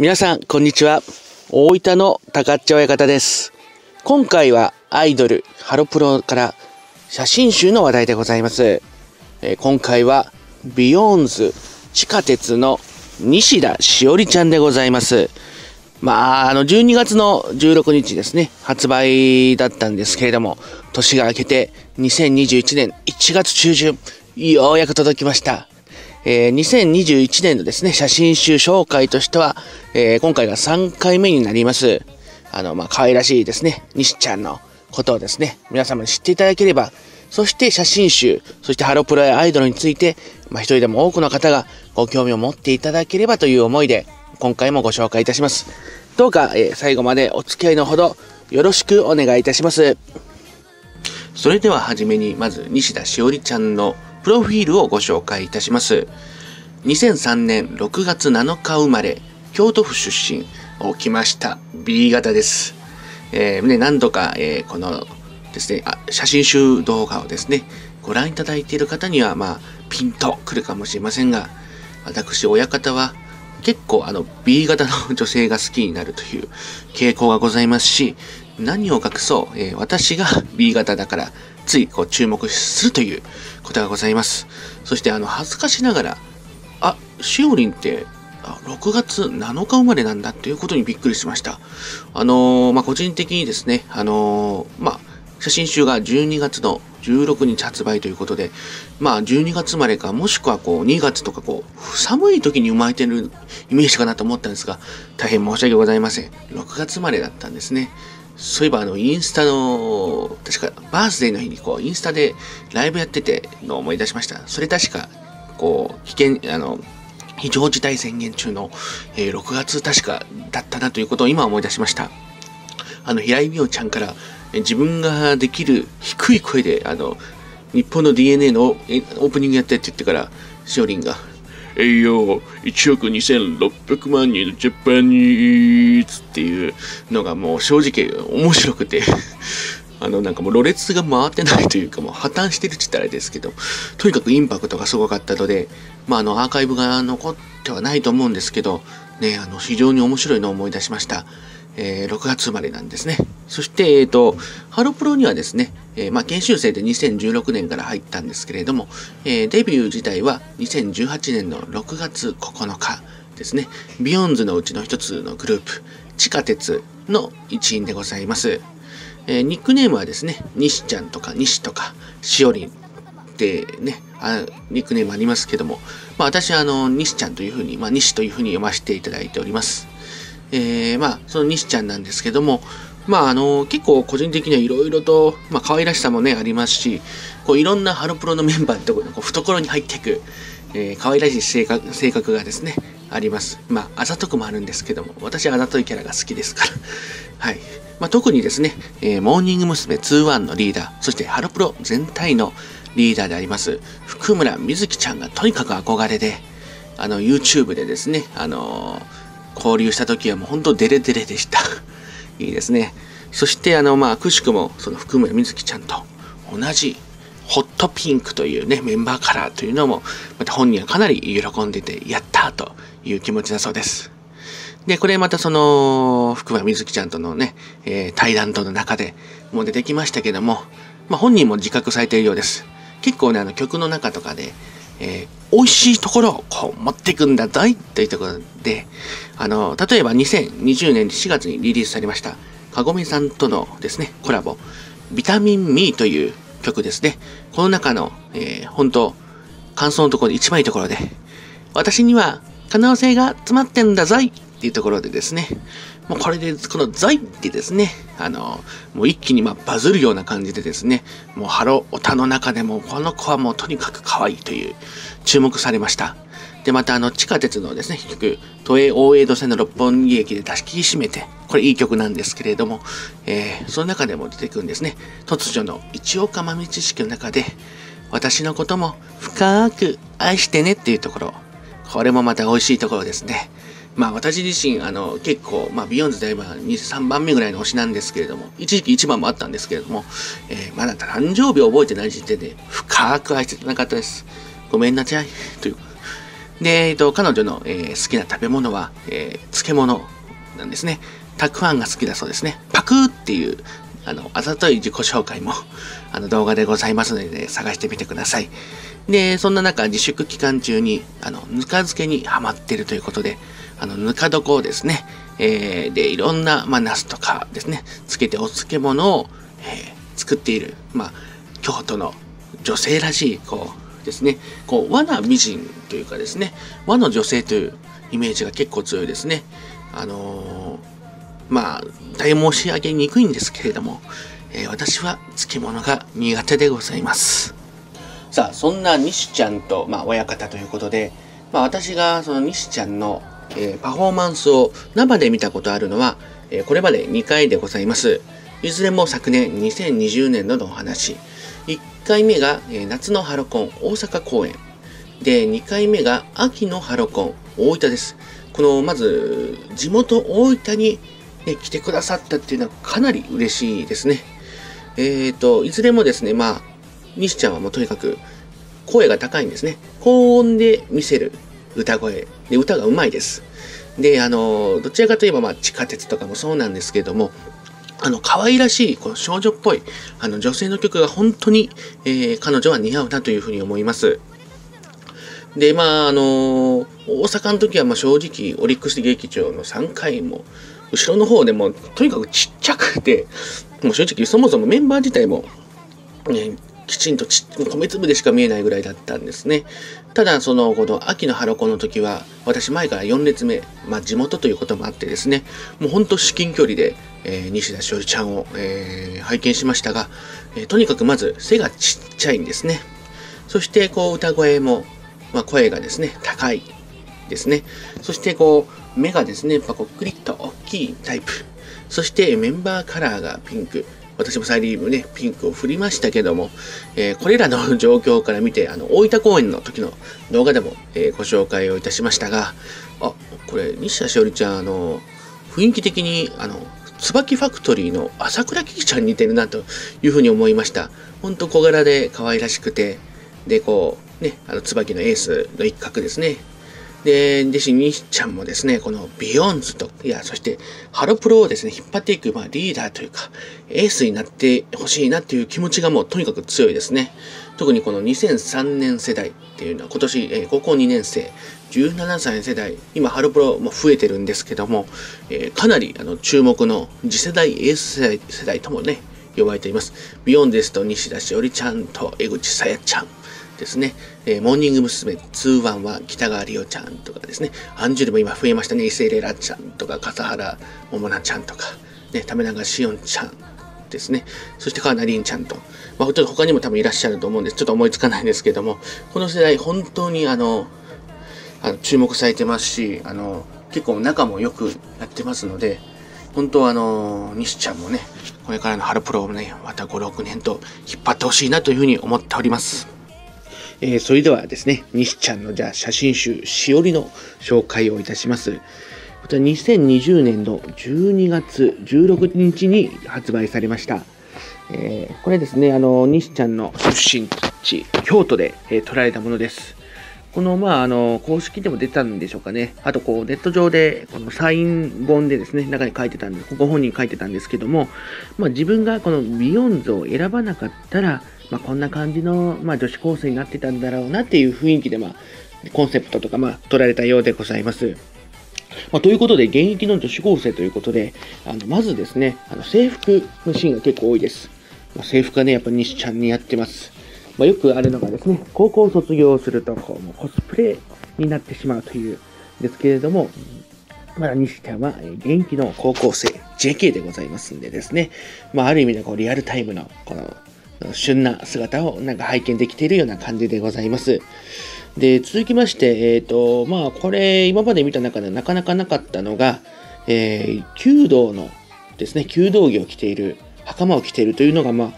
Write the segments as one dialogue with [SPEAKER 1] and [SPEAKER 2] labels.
[SPEAKER 1] 皆さん、こんにちは。大分の高っち親方です。今回はアイドル、ハロプロから写真集の話題でございます。えー今回は、ビヨーンズ地下鉄の西田しおりちゃんでございます。まあ、あの、12月の16日ですね、発売だったんですけれども、年が明けて2021年1月中旬、ようやく届きました。えー2021年のですね、写真集紹介としては、えー今回が3回目になります。あの、まあ、可愛らしいですね、西ちゃんのことをですね、皆様に知っていただければ、そして写真集、そしてハロプロやアイドルについて、まあ、一人でも多くの方がご興味を持っていただければという思いで、今回もご紹介いたします。どうか、えー最後までお付き合いのほど、よろしくお願いいたします。それでははじめにまず西田しおりちゃんのプロフィールをご紹介いたします。2003年6月7日生まれ、京都府出身、起きました。B 型です。えーね、何度か、えーこのですねあ、写真集動画をですね、ご覧いただいている方には、まあ、ピンとくるかもしれませんが、私、親方は結構あの B 型の女性が好きになるという傾向がございますし、何を隠そう、えー私が B 型だから、ついこう注目するということがございます。そしてあの、恥ずかしながら、あ、しおりんって、あ6月7日生まれなんだっていうことにびっくりしました。あのーまあ、個人的にですね、あのーまあ、写真集が12月の16日発売ということで、まあ、12月生まれか、もしくはこう、2月とかこう、寒い時に生まれてるイメージかなと思ったんですが、大変申し訳ございません。6月生まれだったんですね。そういえば、あの、インスタの、確か、バースデーの日にこう、インスタでライブやっててのを思い出しました。それ確か、こう、危険、あの、非常事態宣言中の、えー6月確かだったなということを今思い出しました。あの、平井美桜ちゃんから、え自分ができる低い声で、あの、日本の DNA のオープニングやってって言ってから、しおりんが、えいよ、1億2600万人のジャパニーズっていうのがもう正直面白くて、あの、なんかもう、ろれつが回ってないというか、もう破綻してるって言ったらあれですけど、とにかくインパクトがすごかったので、まあ、あの、アーカイブが残ってはないと思うんですけど、ね、あの、非常に面白いのを思い出しました。えー6月生まれなんですね。そして、えっ、と、ハロプロにはですね、えーまあ、研修生で2016年から入ったんですけれども、えデビュー自体は2018年の6月9日ですね。ビヨンズのうちの一つのグループ、地下鉄の一員でございます。えニックネームはですね、西ちゃんとか西とかしおりんってね、あニックネームありますけども、まあ私はあの、西ちゃんというふうに、まあ西というふうに読ませていただいております。えーまあその西ちゃんなんですけども、まああの、結構個人的にはいろいろと、まあ可愛らしさもね、ありますし、こういろんなハロプロのメンバーのところにこう懐に入っていく、えー可愛らしい性格性格がですね、あります。まあ、あざとくもあるんですけども、私はあざといキャラが好きですから。はい。まあ、特にですね、えーモーニング娘。2-1のリーダー、そしてハロプロ全体のリーダーであります、福村みずきちゃんがとにかく憧れで、あの、YouTube でですね、あのー交流した時はもう本当デレデレでした。いいですね。そして、あの、まあ、くしくも、その福村みずきちゃんと同じホットピンクというね、メンバーカラーというのも、また本人はかなり喜んでて、やったという気持ちだそうです。で、これまたその、福村みずきちゃんとのね、えー対談との中でも出てきましたけども、まあ本人も自覚されているようです。結構ね、あの曲の中とかで、えー美味しいところをこう持っていくんだぞいというところで、あの、例えば2020年4月にリリースされました、かごめさんとのですね、コラボ、ビタミンミーという曲ですね。この中の、えー本当感想のところで一番いいところで、私には可能性が詰まってんだぞいっていうところでですね、もうこれで、このぞいってですね、あの、もう一気にまバズるような感じでですね、もうハロオタの中でもこの子はもうとにかく可愛いという注目されました。で、またあの地下鉄のですね、曲、都営大江戸線の六本木駅で出し切り締めて、これいい曲なんですけれども、えーその中でも出てくるんですね。突如の一岡豆知識の中で、私のことも深く愛してねっていうところ、これもまた美味しいところですね。まあ私自身、あの、結構、まあビヨンズで言えば2、3番目ぐらいの推しなんですけれども、一時期1番もあったんですけれども、えーまだ誕生日を覚えてない時点で深く愛してなかったです。ごめんなさい。という。で、えっと、彼女の、えー好きな食べ物は、えー漬物なんですね。たくあんが好きだそうですね。パクーっていう、あの、あざとい自己紹介も、あの、動画でございますので、ね、探してみてください。で、そんな中、自粛期間中に、あの、ぬか漬けにハマってるということで、あの、ぬか床をですね、えーで、いろんな、まあ、ナスとかですね、つけてお漬物を、えー作っている、まあ、京都の女性らしい、こうですね、こう、和な美人というかですね、和の女性というイメージが結構強いですね。あのーまあ、大申し上げにくいんですけれども、えー私は漬物が苦手でございます。さあ、そんな西ちゃんと、まあ、親方ということで、まあ、私がその西ちゃんの、えーパフォーマンスを生で見たことあるのは、えーこれまで2回でございます。いずれも昨年2020年度のお話。1回目が、えー夏のハロコン大阪公演。で、2回目が秋のハロコン大分です。この、まず、地元大分に、ね、来てくださったっていうのはかなり嬉しいですね。えっ、と、いずれもですね、まあ、西ちゃんはもうとにかく声が高いんですね。高音で見せる歌声。で、歌がうまいです。で、あの、どちらかといえば、まあ、地下鉄とかもそうなんですけども、あの、可愛らしい、この少女っぽい、あの、女性の曲が本当に、えー彼女は似合うなというふうに思います。で、まあ、あの大阪の時は、まあ、正直、オリックス劇場の3回も、後ろの方でも、とにかくちっちゃくて、もう正直、そもそもメンバー自体も、ね、きちんとち米粒でしか見えないぐらいだったんですね。ただ、その、この秋のハロコの時は、私前から4列目、まあ地元ということもあってですね、もうほんと至近距離で、えー西田しおりちゃんを、えー拝見しましたが、えーとにかくまず背がちっちゃいんですね。そして、こう、歌声も、まあ声がですね、高いですね。そして、こう、目がですね、やっぱこう、クリッと大きいタイプ。そして、メンバーカラーがピンク。私もサイリーブね、ピンクを振りましたけども、えーこれらの状況から見て、あの、大分公演の時の動画でも、えーご紹介をいたしましたが、あ、これ、西田しおりちゃん、あの、雰囲気的に、あの、椿ファクトリーの朝倉キキちゃんに似てるなというふうに思いました。ほんと小柄で可愛らしくて、で、こう、ね、あの、椿のエースの一角ですね。で、弟子にちゃんもですね、この BEYOOOOONDS と、いや、そして、ハロプロをですね、引っ張っていく、まあ、リーダーというか、エースになってほしいなっていう気持ちがもうとにかく強いですね。特にこの2003年世代っていうのは、今年、えー高校2年生、17歳世代、今、ハロプロも増えてるんですけども、えーかなりあの注目の次世代エース世代世代ともね、呼ばれています。 BEYOOOOONDS ですと西田汐里ちゃんと江口紗耶ちゃん。ですね、えーモーニング娘。2-1は北川里央ちゃんとかですね、アンジュルも今増えましたね、伊勢レラちゃんとか、笠原桃奈ちゃんとか、ね、為永しおんちゃんですね、そして川名凛ちゃんと、まあ、ほとんど他にも多分いらっしゃると思うんです、ちょっと思いつかないんですけども、この世代、本当にあの、あの注目されてますし、あの、結構仲もよくやってますので、本当あの、西ちゃんもね、これからの春プロをね、また5、6年と引っ張ってほしいなというふうに思っております。えーそれではですね、西ちゃんのじゃあ写真集、しおりの紹介をいたします。こちら2020年の12月16日に発売されました。えーこれですね、あの、西ちゃんの出身地、京都で、えー撮られたものです。この、まあ、あの、公式でも出たんでしょうかね。あと、こう、ネット上で、このサイン本でですね、中に書いてたんで、ご本人書いてたんですけども、まあ、自分がこのビヨンズを選ばなかったら、まあ、こんな感じの、まあ、女子高生になってたんだろうなっていう雰囲気で、まあ、コンセプトとか、まあ、取られたようでございます。まあ、ということで、現役の女子高生ということで、あのまずですね、あの制服のシーンが結構多いです。まあ、制服がね、やっぱ西ちゃんにやってます。まあ、よくあるのがですね、高校卒業するとこうもうコスプレになってしまうという、ですけれども、まだ西ちゃんは現役の高校生、JK でございますんでですね、まあ、ある意味でこうリアルタイムのこの旬な姿をなんか拝見できているような感じでございます。で、続きまして、えっ、と、まあ、これ、今まで見た中でなかなかなかったのが、えー弓道のですね、弓道着を着ている、袴を着ているというのが、まあ、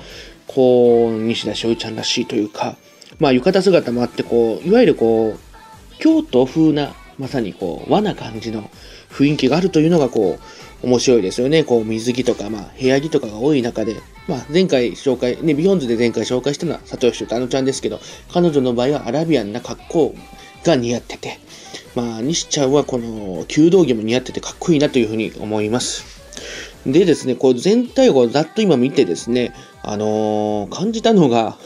[SPEAKER 1] こう、西田しおりちゃんらしいというか、まあ、浴衣姿もあって、こう、いわゆるこう、京都風な、まさにこう、和な感じの雰囲気があるというのが、こう、面白いですよね。こう、水着とか、まあ、部屋着とかが多い中で、まあ、前回紹介、ね、 BEYOOOOONDS で前回紹介したのは、里吉うたのちゃんですけど、彼女の場合はアラビアンな格好が似合ってて、まあ、西ちゃんはこの弓道着も似合っててかっこいいなというふうに思います。でですね、こう全体をざっと今見てですね、あのー、感じたのが、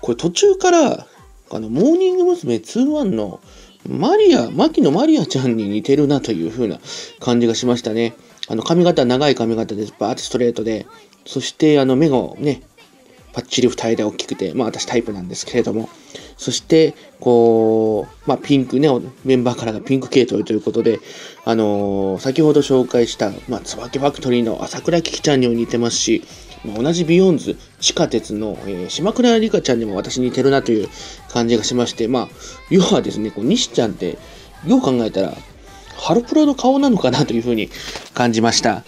[SPEAKER 1] これ途中から、あの、モーニング娘。21の真莉愛、牧野真莉愛ちゃんに似てるなという風な感じがしましたね。あの、髪型、長い髪型で、バーってストレートで、そして、あの、目がね、パッチリ二重で大きくて、まあ私タイプなんですけれども、そして、こう、まあピンクね、メンバーからがピンク系統ということで、あのー、先ほど紹介した、まあ、つばきファクトリーの浅倉樹々ちゃんにも似てますし、まあ、同じビヨンズ、地下鉄の、えー、島倉りかちゃんにも私似てるなという感じがしまして、まあ、要はですね、こう西ちゃんって、よう考えたら、ハロプロの顔なのかなというふうに感じました。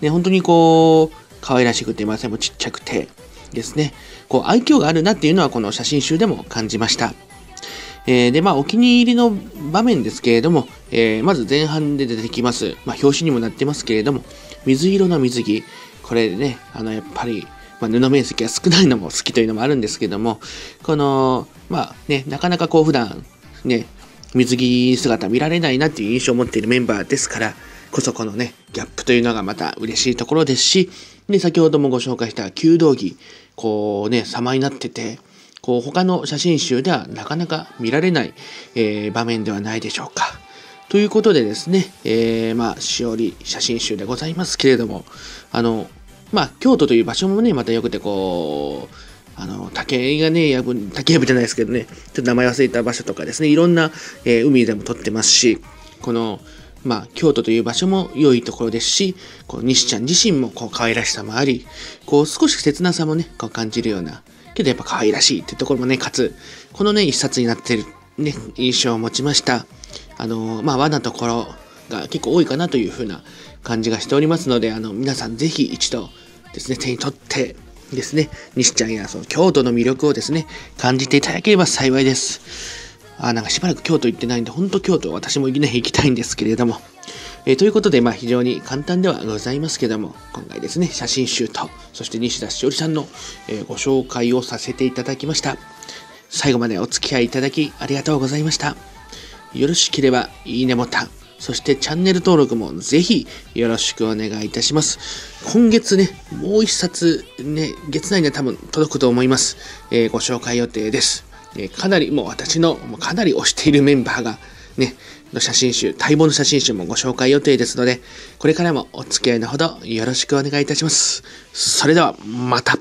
[SPEAKER 1] ね、本当にこう、可愛らしくて、まあ、背もちっちゃくて、ですね、こう愛嬌があるなっていうのはこの写真集でも感じました。えー、で、まあ、お気に入りの場面ですけれども、えー、まず前半で出てきます、まあ、表紙にもなってますけれども、水色の水着。これでね、あの、やっぱり、まあ、布面積が少ないのも好きというのもあるんですけども、この、まあね、なかなかこう普段、ね、水着姿見られないなっていう印象を持っているメンバーですから、こそこのね、ギャップというのがまた嬉しいところですし、で、先ほどもご紹介した弓道着、こうね、様になってて、こう他の写真集ではなかなか見られない、えー、場面ではないでしょうか。ということでですね、えー、まあ、しおり写真集でございますけれども、あの、まあ、京都という場所もね、またよくて、こう、あの、竹がね、やぶ、竹やぶじゃないですけどね、ちょっと名前忘れた場所とかですね、いろんな、えー、海でも撮ってますし、この、まあ、京都という場所も良いところですし、こう西ちゃん自身もこう可愛らしさもあり、こう少し切なさもね、こう感じるような、けどやっぱ可愛らしいっていうところもね、かつ、このね、一冊になってるね、印象を持ちました。あの、まあ、和なところが結構多いかなというふうな感じがしておりますので、あの、皆さんぜひ一度ですね、手に取ってですね、西ちゃんやその京都の魅力をですね、感じていただければ幸いです。あなんかしばらく京都行ってないんで、ほんと京都私も行きたいんですけれども。えー、ということで、まあ非常に簡単ではございますけども、今回ですね、写真集と、そして西田しおりさんの、えー、ご紹介をさせていただきました。最後までお付き合いいただきありがとうございました。よろしければ、いいねボタン、そしてチャンネル登録もぜひよろしくお願いいたします。今月ね、もう一冊ね、月内には多分届くと思います。えー、ご紹介予定です。えかなりもう私のかなり推しているメンバーがね、の写真集、待望の写真集もご紹介予定ですので、これからもお付き合いのほどよろしくお願いいたします。それでは、また。